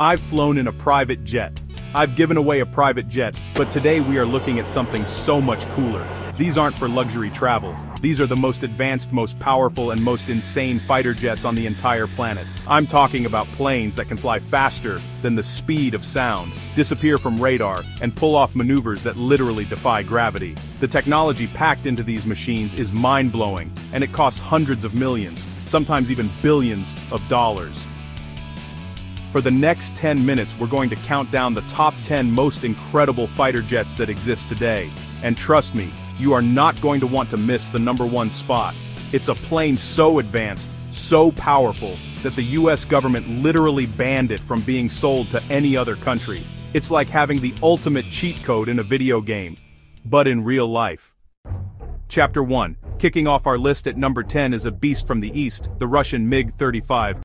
I've flown in a private jet. I've given away a private jet, but today we are looking at something so much cooler. These aren't for luxury travel. These are the most advanced, most powerful, and most insane fighter jets on the entire planet. I'm talking about planes that can fly faster than the speed of sound, disappear from radar, and pull off maneuvers that literally defy gravity. The technology packed into these machines is mind-blowing, and it costs hundreds of millions, sometimes even billions of dollars. For the next 10 minutes we're going to count down the top 10 most incredible fighter jets that exist today. And trust me, you are not going to want to miss the number one spot. It's a plane so advanced, so powerful, that the US government literally banned it from being sold to any other country. It's like having the ultimate cheat code in a video game. But in real life. Chapter 1. Kicking off our list at number 10 is a beast from the east, the Russian MiG-35.